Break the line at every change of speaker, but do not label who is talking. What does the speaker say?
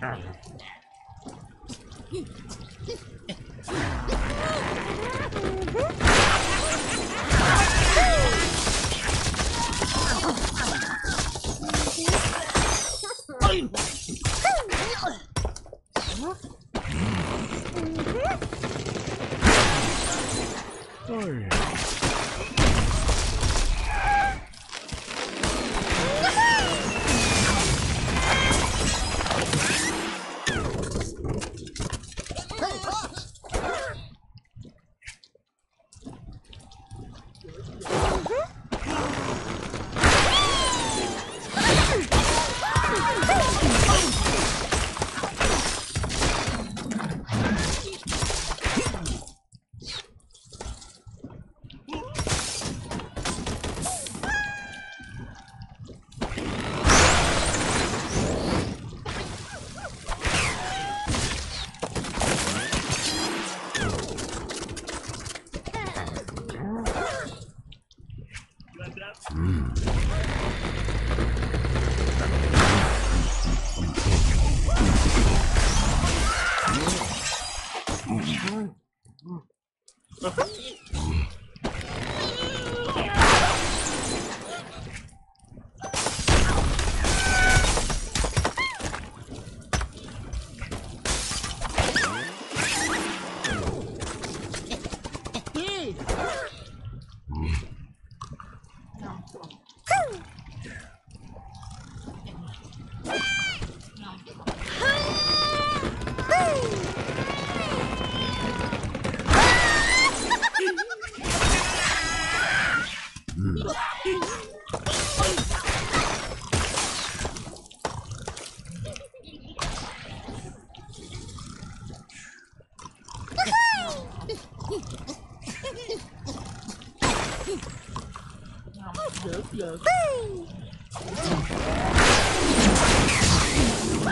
Oh, yeah. Ajá. Look, look.